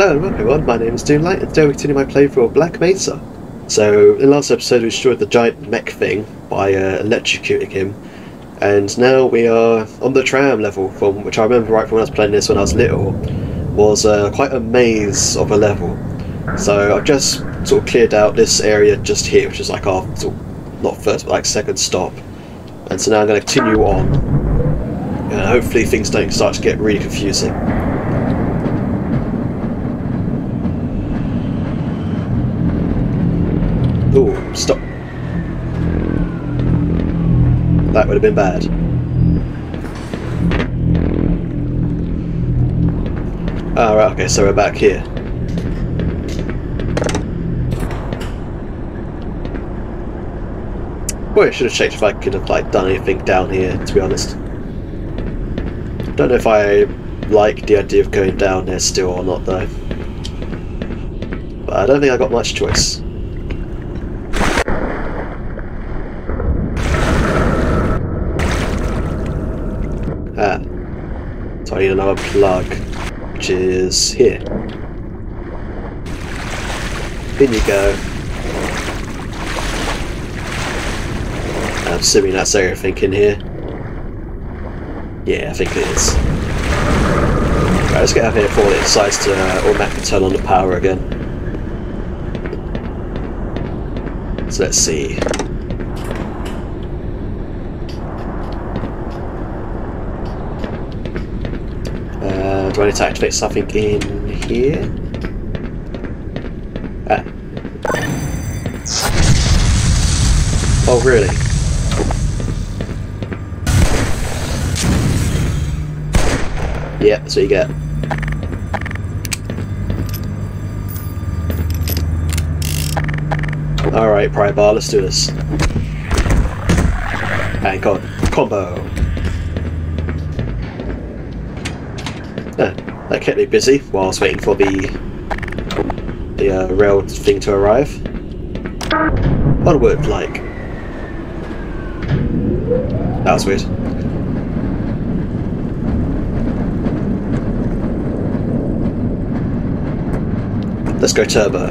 Hello everyone, my name is Doomlight and today we continue my playthrough of Black Mesa. So, in the last episode we destroyed the giant mech thing by uh, electrocuting him, and now we are on the tram level, from which I remember right from when I was playing this when I was little, was uh, quite a maze of a level. So I've just sort of cleared out this area just here, which is like our sort of, not first but like second stop. And so now I'm going to continue on, and hopefully things don't start to get really confusing. Ooh, stop. That would have been bad. Ah, right, okay, so we're back here. Boy, I should have checked if I could have like done anything down here, to be honest. Don't know if I like the idea of going down there still or not, though. But I don't think I got much choice. Ah. So I need another plug, which is here. In you go. I'm assuming that's everything in here. Yeah, I think it is. Right, let's get out of here before it decides to uh, automatically turn on the power again. So let's see. Uh, do I need to activate something in here? Ah. Oh, really? Yeah, that's what you get. Alright, Pry Bar, let's do this. Hang on. Combo. That kept me busy whilst waiting for the the uh, rail thing to arrive. Onward, like. That was weird. Let's go turbo.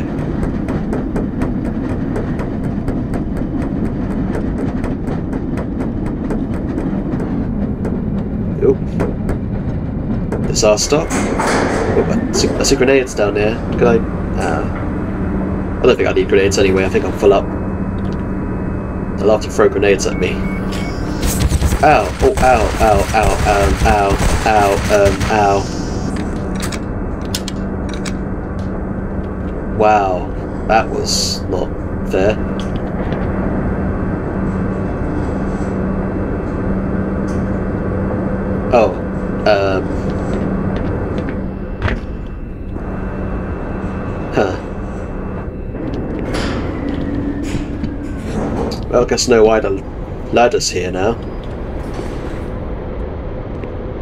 Oop. This our stop. Oh, I see, I grenades down there. Could I? Uh, I don't think I need grenades anyway. I think I'm full up. They'll have to throw grenades at me. Ow! Oh, ow! Ow! Ow! Um, ow! Ow! Um, ow! Wow, that was not fair. Oh, um. I guess no why ladder's here now.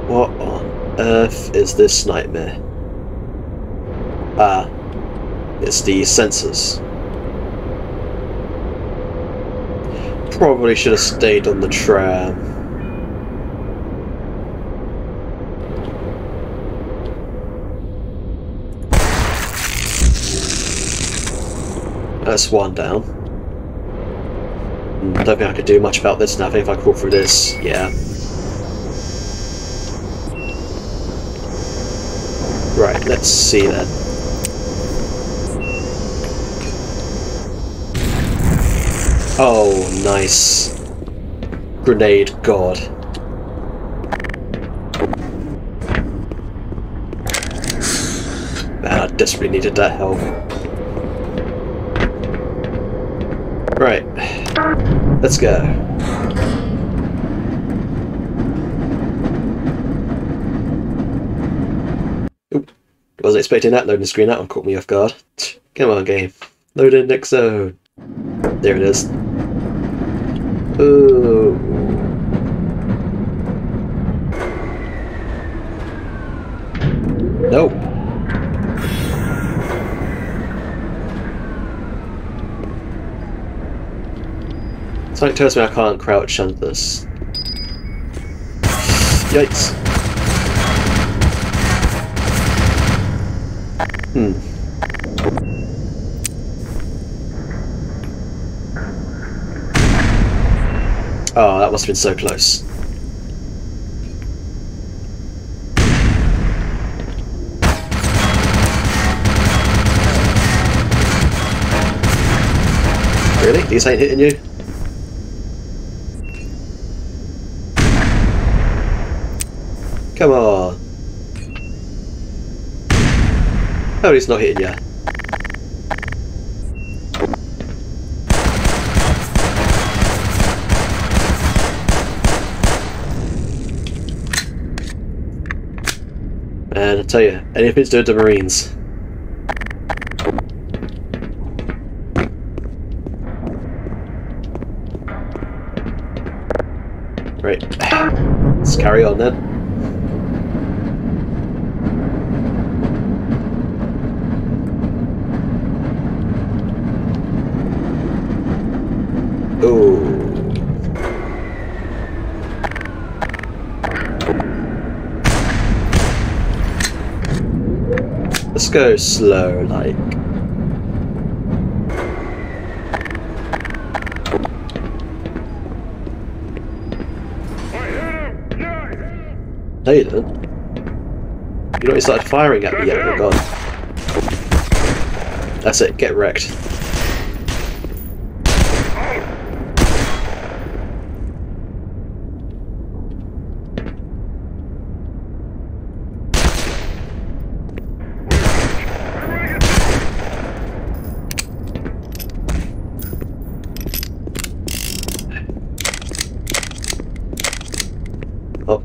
What on earth is this nightmare? Ah, it's the sensors. Probably should have stayed on the tram. That's one down. Don't think I could do much about this now. I think if I crawl through this, yeah. Right, let's see then. Oh, nice. Grenade god. Man, ah, I desperately needed that help. Right. Let's go. Oop. Wasn't expecting that loading screen. That one caught me off guard. Come on, game. Load in next zone. There it is. Ooh. Something tells me I can't crouch under this. Yikes. Hmm. Oh, that must have been so close. Really? These ain't hitting you? Come on. Oh, he's not hitting you. Man, I tell you, anything to the Marines. Right. Let's carry on then. Ooh. Let's go slow, like. You didn't. You not started firing at me yet, oh god. That's it, get wrecked.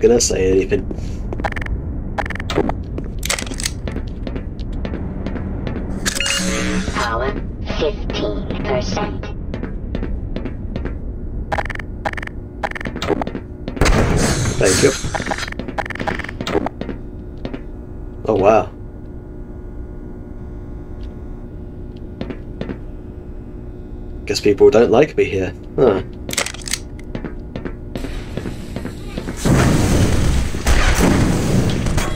Gonna say anything. Power 15%. Thank you. Oh wow. Guess people don't like me here. Huh.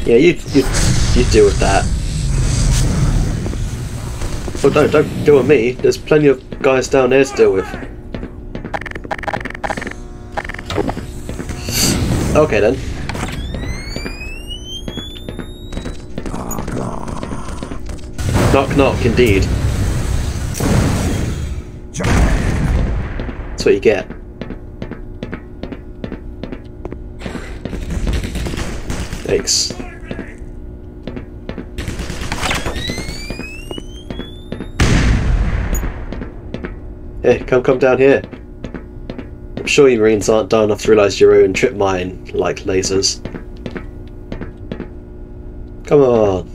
Yeah, you you you deal with that. Well, don't don't deal with me. There's plenty of guys down there to deal with. Okay then. Knock knock, indeed. That's what you get. Thanks. Hey, come come down here. I'm sure you Marines aren't dumb enough to realise your own trip mine like lasers. Come on.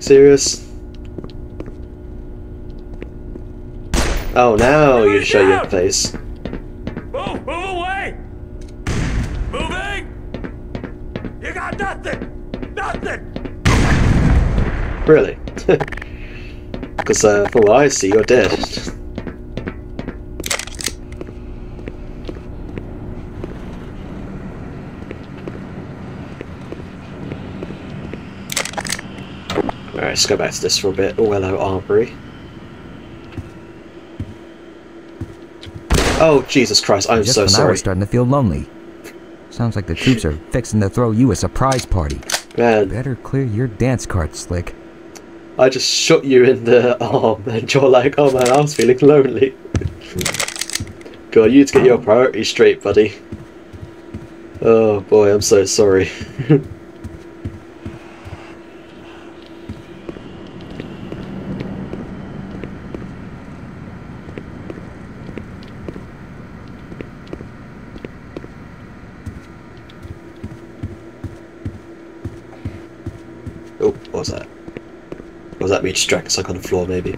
Serious? Oh, now you show your face. Move! Move away! Moving! You got nothing! Nothing! Really? Because uh, from what I see, you're dead. Alright, let's go back to this for a bit. Oh, hello, Armory. Oh, Jesus Christ, I'm Just so sorry. was starting to feel lonely. Sounds like the troops are fixing to throw you a surprise party. Man, Better clear your dance card, Slick. I just shot you in the arm and you're like, oh man, I was feeling lonely. God, you need to get your priorities straight, buddy. Oh boy, I'm so sorry. oh, what was that? Or was that me distracted stuck on the floor, maybe?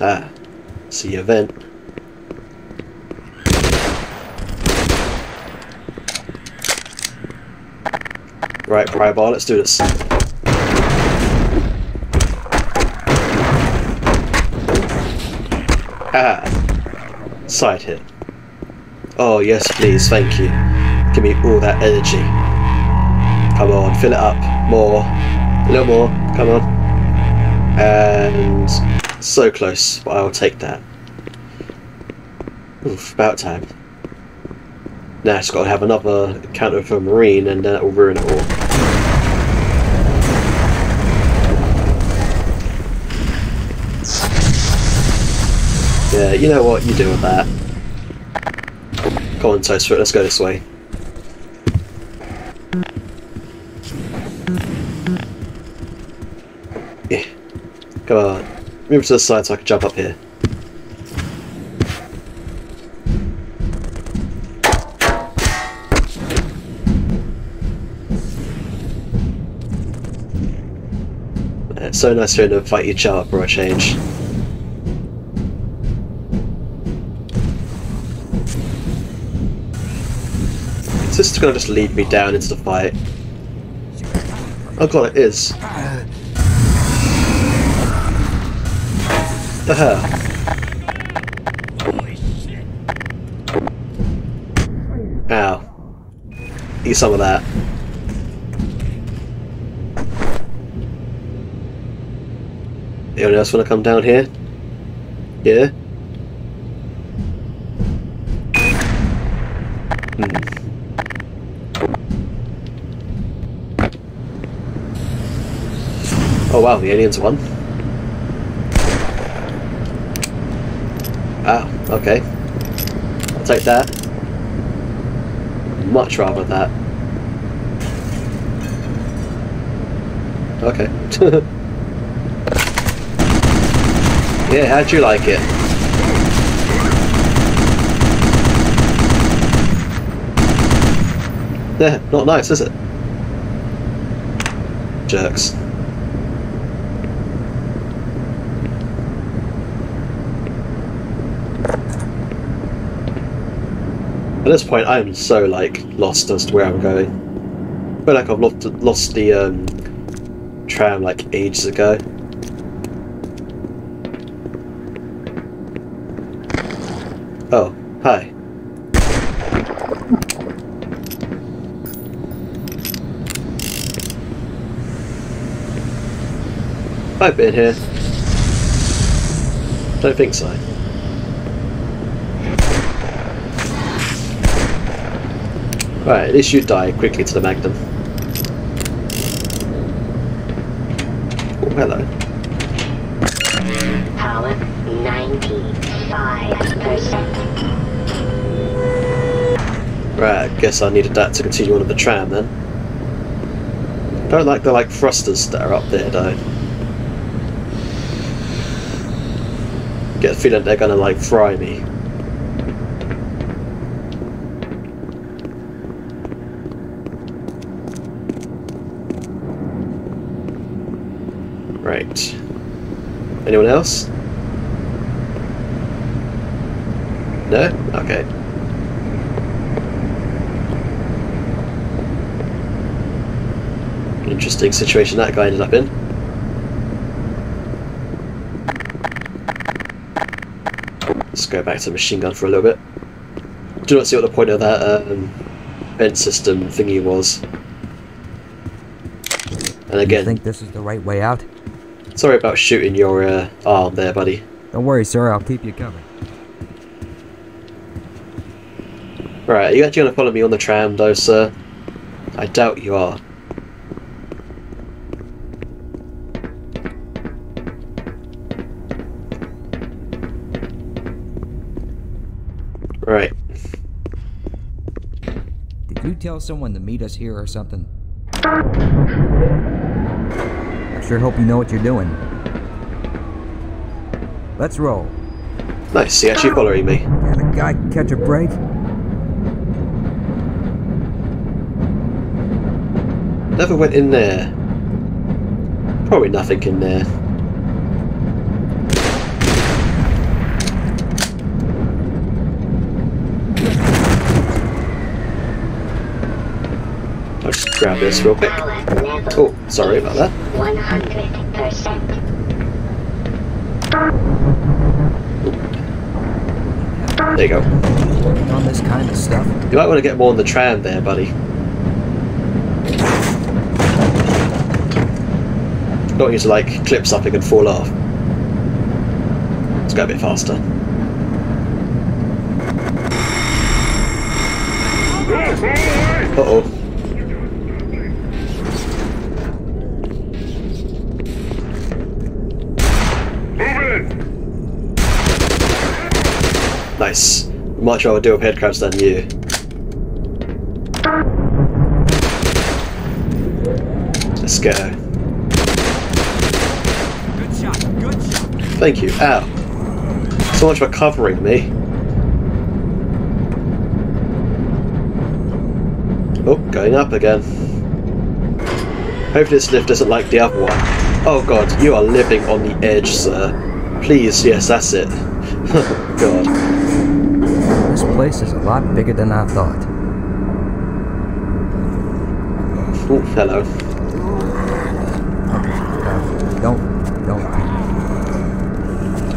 Ah, see a vent. Right, pry bar, let's do this. Ah, side hit. Oh yes, please, thank you. Give me all that energy. Come on, fill it up. More. A little more. Come on. And so close, but I'll take that. Oof, about time. Now it's got to have another counter for marine, and then that will ruin it all. Yeah, you know what? You do with that. Come on, Toastfoot, let's go this way. Yeah. Come on. Move to the side so I can jump up here. It's so nice hearing them fight each other for a change. Is this gonna just lead me down into the fight? Oh god, it is. The hell? Ow. Eat some of that. Anyone else want to come down here? Yeah? Oh wow, the aliens won. Ah, okay. I'll take that. Much rather that. Okay. yeah, how'd you like it? Yeah, not nice, is it? Jerks. At this point, I am so like lost as to where I'm going. Feel like I've lost lost the um, tram like ages ago. Oh, hi. I've been here. Don't think so. Right, at least you die quickly to the Magnum. Oh, hello. Power 95%. Right, I guess I needed that to continue on the tram then. Don't like the like thrusters that are up there though. Get a feeling they're gonna like fry me. Right. Anyone else? No? Okay. Interesting situation that guy ended up in. Let's go back to the machine gun for a little bit. Do not see what the point of that um, vent system thingy was. And You again, think this is the right way out? Sorry about shooting your uh, arm there, buddy. Don't worry, sir. I'll keep you covered. Right, are you actually going to follow me on the tram, though, sir? I doubt you are. Right. Did you tell someone to meet us here or something? Sure hope you know what you're doing. Let's roll. Nice, he actually following me. Can a guy catch a break? Never went in there. Probably nothing in there. Grab this real quick. Oh, sorry about that. 100%. There you go. working on this kind of stuff? You might want to get more on the tram there, buddy. Don't want you to like clip something and fall off. Let's go a bit faster. Uh oh. Nice. Much rather do a head crouch than you. Let's go. Good shot. Good shot. Thank you. Ow. So much for covering me. Oh, going up again. Hopefully this lift isn't like the other one. Oh god, you are living on the edge, sir. Please, yes, that's it. god. This place is a lot bigger than I thought. Oh, hello. Uh, don't, don't.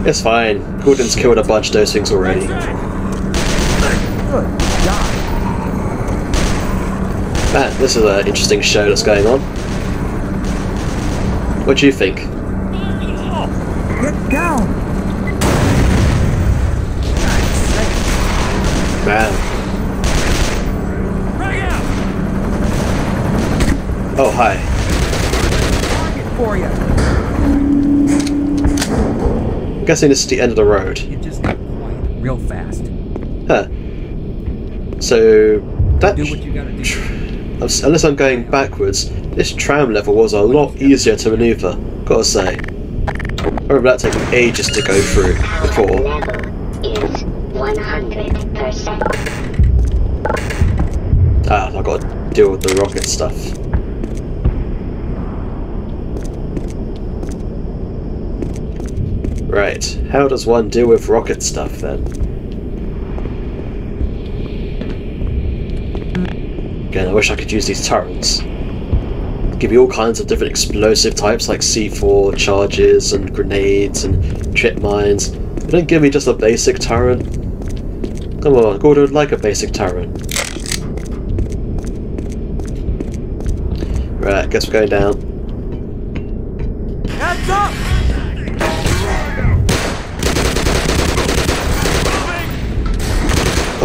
It's fine. Gordon's killed a bunch of those things already. Good God. Man, this is an interesting show that's going on. What do you think? Oh, hi. Target for you! I'm guessing this is the end of the road. You just get quiet real fast. Huh. So, that... Do what you gotta do. Unless I'm going backwards, this tram level was a lot easier to maneuver, gotta say. I remember that taking ages to go through before. is 100%. Ah, I've got to deal with the rocket stuff. Right, how does one deal with rocket stuff then? Again, I wish I could use these turrets. Give you all kinds of different explosive types like C4 charges and grenades and trip mines. Don't give me just a basic turret. Come on, Gordon would like a basic turret. Right, guess we're going down.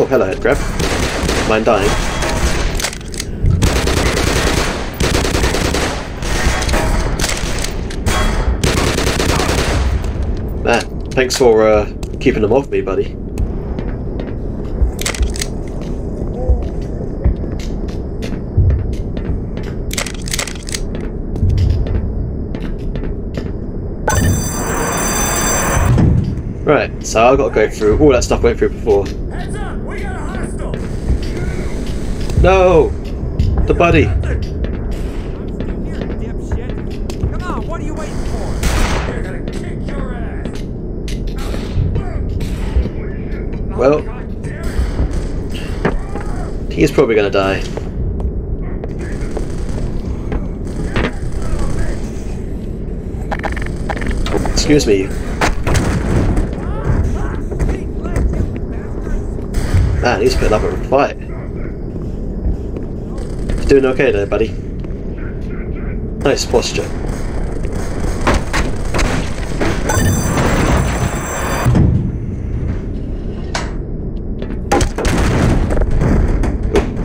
Oh, hello, headcrab. Mind dying? Man, thanks for uh, keeping them off me, buddy. Right, so I've got to go through all that stuff went through before. No! The buddy! Well, he's probably gonna die. Oh, excuse me. Man, he's putting up a fight. Doing okay there, buddy? Nice posture.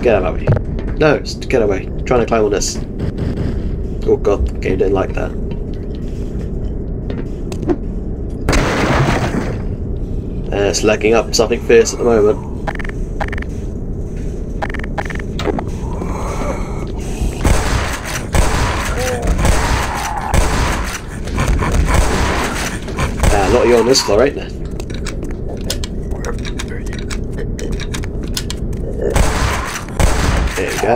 Get out of way. No, get away. I'm trying to climb on this. Oh god, the game didn't like that. Uh, it's lagging up something fierce at the moment. Ah, a lot of you on this ain't there? You go.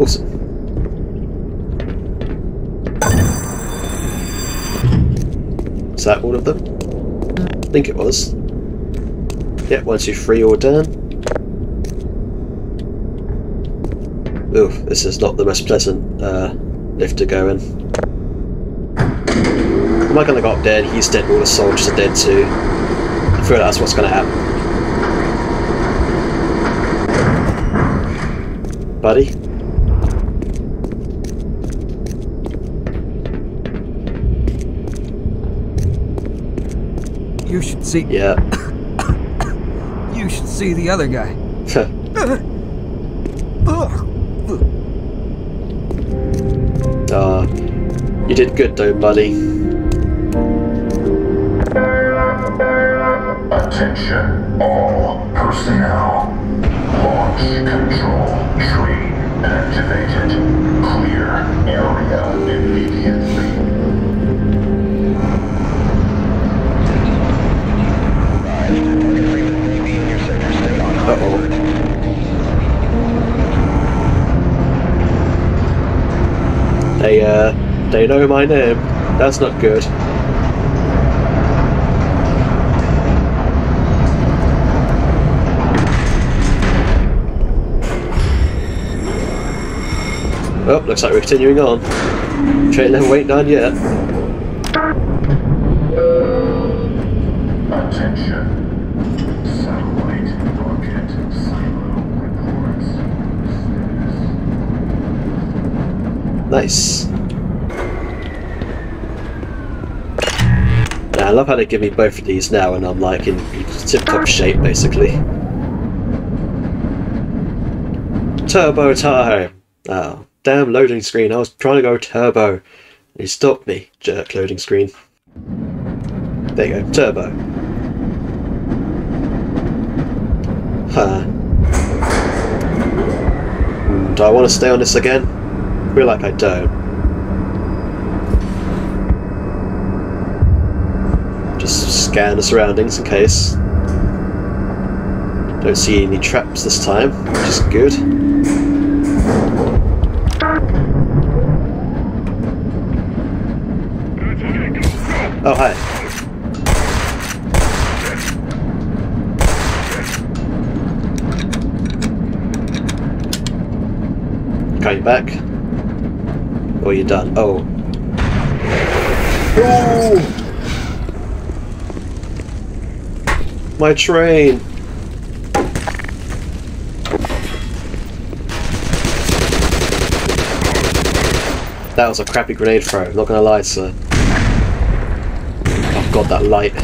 Awesome. Is that all of them? I think it was. yep one, two, three, all done. Oof, this is not the most pleasant uh, lift to go in. Am I gonna go up dead? he's dead, all the soldiers are dead too? I feel like that's what's gonna happen. Buddy? You should see. Yeah. You should see the other guy. did good though, buddy. Attention, all personnel. Launch control tree activated. Clear area immediately. Uh-oh. They, uh, they know my name. That's not good. Oh, looks like we're continuing on. Train level ain't done yet. Attention. Satellite rocket silo reports. Nice. Yeah, I love how they give me both of these now and I'm like in tip-top shape basically. Turbo time! Oh, damn loading screen, I was trying to go turbo. You stopped me, jerk loading screen. There you go, turbo. Huh. Hmm, Do I want to stay on this again? I feel like I don't. Just scan the surroundings in case. Don't see any traps this time, which is good. Oh, hi. Coming back. Or you're done? Oh. Oh! My train! That was a crappy grenade throw, not gonna lie, sir. Oh god, that light.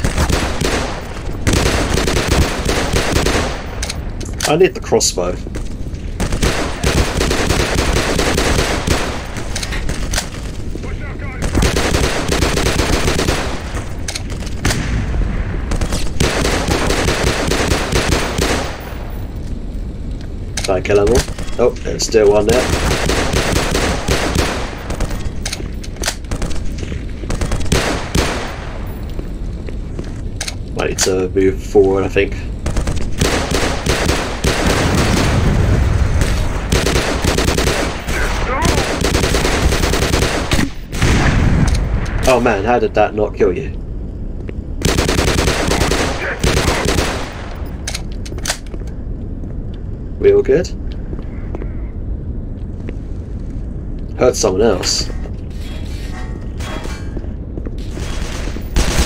I need the crossbow. Did I kill them all? Oh, there's still one there. Might need to move forward, I think. Oh man, how did that not kill you? We all good? Hurt someone else.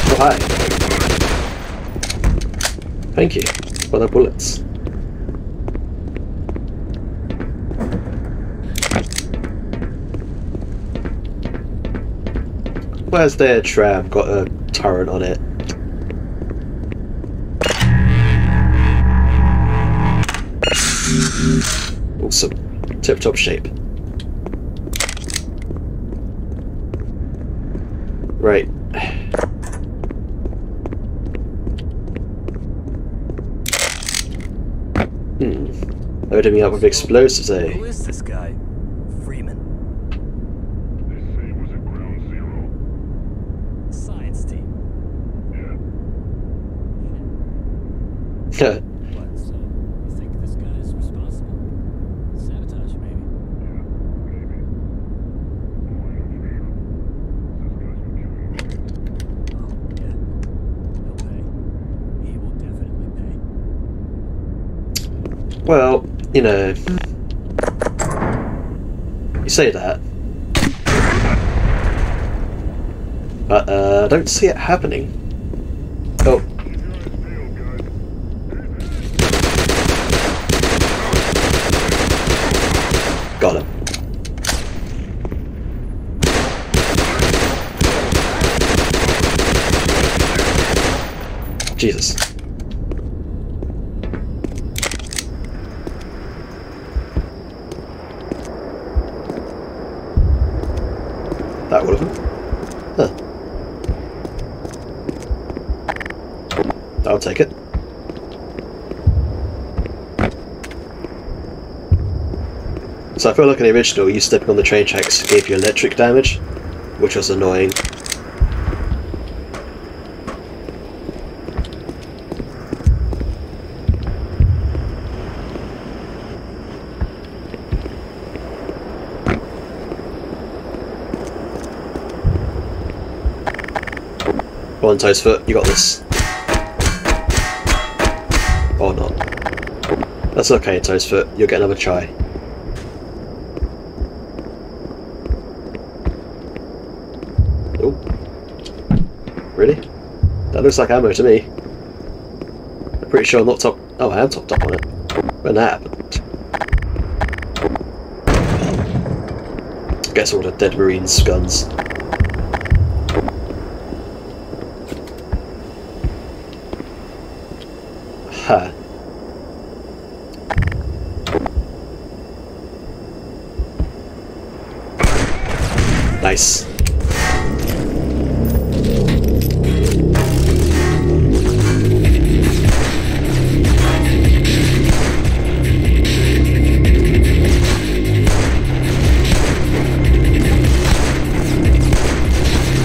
Oh hi. Thank you for the bullets. Where's their tram? Got a turret on it. Awesome. Tip top shape. Right. Hmm. Loading me up with explosives, eh? Who is this guy? Freeman. They say it was at ground zero. Science team. Yeah. What, so you think this guy is responsible? Sabotage, maybe? Maybe. All I know for sure is this guy's been killing Oh, yeah. He'll pay. He will definitely pay. Well, you know. You say that. But uh, I don't see it happening. Oh, got him. Jesus. That have. Huh. I'll take it. So I feel like in the original, you stepping on the train tracks gave you electric damage, which was annoying. Go on, Toastfoot, you got this. Or not. That's okay, Toastfoot. you'll get another try. Oh. Really? That looks like ammo to me. I'm pretty sure I'm not top... Oh, I am topped up on it. When that happened. Guess all the dead marines' guns. Nice.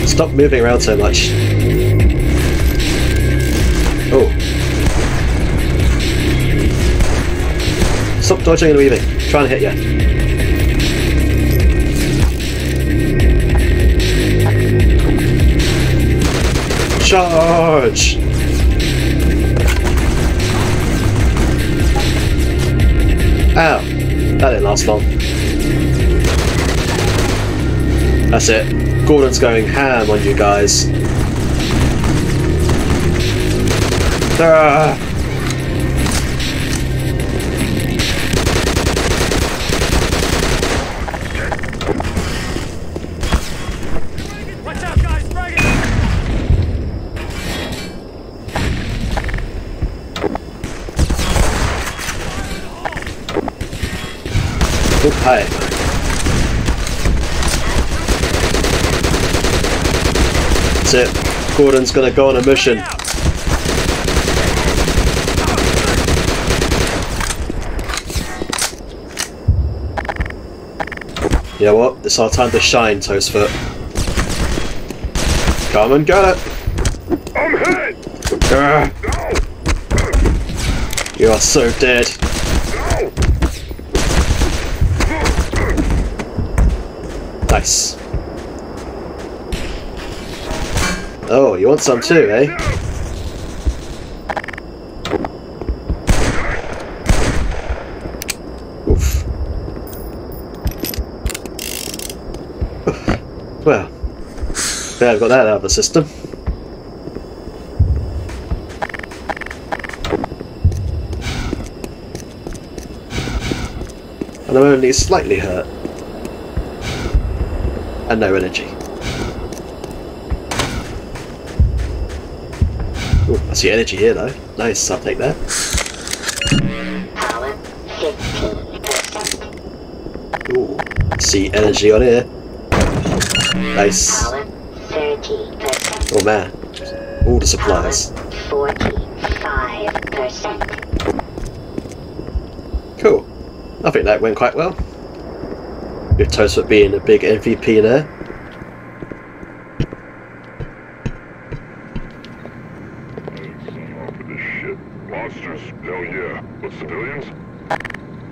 Stop moving around so much. Oh. Stop dodging and weaving. Trying to hit you. Charge! Ow. That didn't last long. That's it. Gordon's going ham on you guys. Ah. Good. That's it. Gordon's gonna go on a mission. You know what? It's our time to shine, Toastfoot. Come and get it! I'm hit! Ah. You are so dead. Oh, you want some too, eh? Oof. Well, there I've got that out of the system. And I'm only slightly hurt. And no energy. Ooh, I see energy here though. Nice, I'll take that. Power 15%. Ooh, see energy on here. Nice. Power 30%. Oh man. All the supplies. 45%. Cool. I think that went quite well. With Toastfoot being a big MVP there. Off with this shit. Monsters? Hell yeah. But civilians?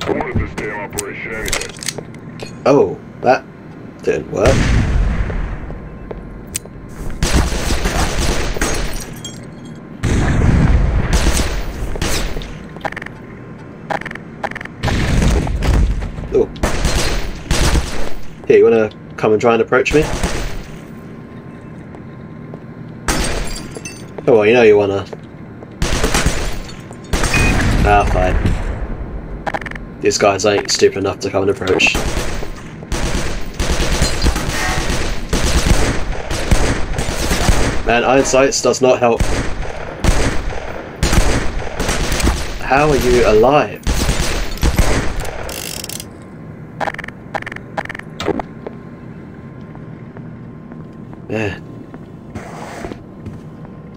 What is this damn operation anyway? Oh, that didn't work. Oh. Wanna come and try and approach me? Oh on, you know you wanna. Ah, fine. These guys ain't stupid enough to come and approach. Man, iron sights does not help. How are you alive?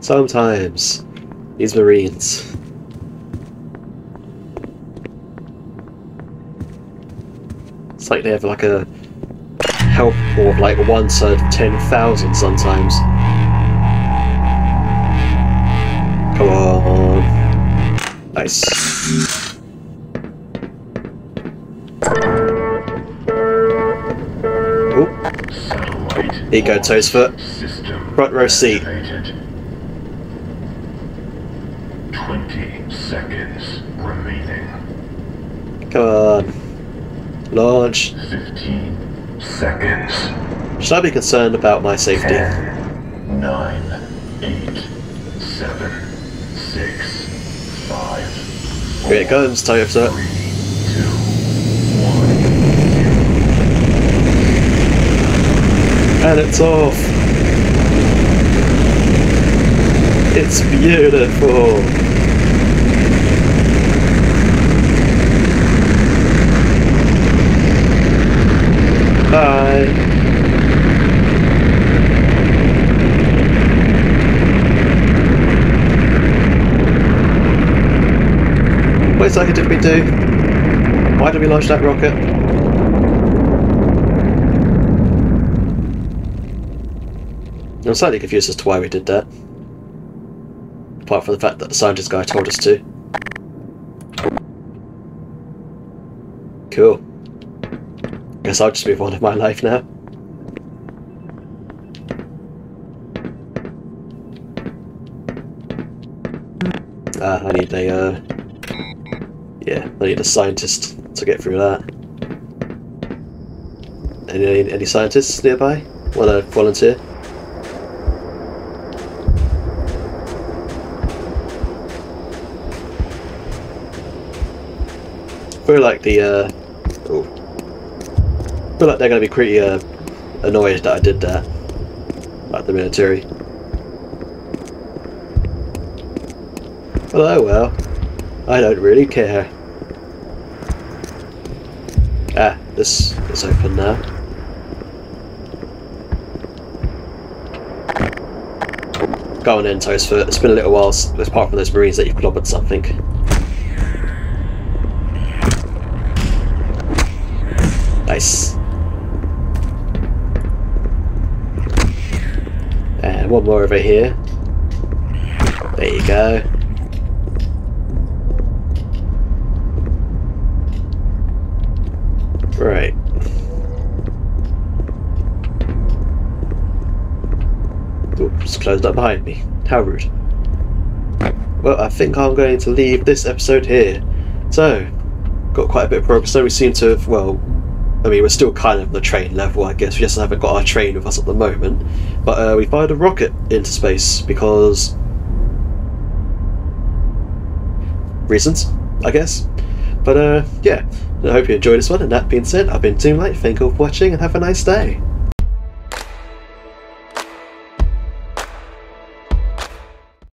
Sometimes, these Marines. It's like they have like a help pool of like 1 to 10,000 sometimes. Come on. Nice. Oop. Here you go, Toastfoot. Front row seat. Come on. Launch. 15 seconds. Should I be concerned about my safety? 10, 9, 8, 7, 6, 5, Here it comes, Toastfoot. 3, 2, 1. And it's off. It's beautiful. Bye. What exactly did we do? Why did we launch that rocket? I'm slightly confused as to why we did that. Apart from the fact that the scientist guy told us to. Cool. Guess I'll just move on with my life now. Ah, I need a, uh... Yeah, I need a scientist to get through that. Any, any scientists nearby? Want to volunteer? feel like the uh oh, feel like they're gonna be pretty uh annoyed that I did that. Like the military. Oh well. I don't really care. Ah, this is open now. Go on in, Toastfoot. It's been a little while, apart from those Marines that you've clobbered something. Nice. And one more over here. There you go. Right. Oops, closed up behind me. How rude. Well, I think I'm going to leave this episode here. So, got quite a bit of progress So We seem to have, well, I mean, we're still kind of on the train level, I guess. We just haven't got our train with us at the moment. But uh, we fired a rocket into space because. reasons, I guess. But uh, yeah, I hope you enjoyed this one. And that being said, I've been Doomlight. Thank you all for watching and have a nice day.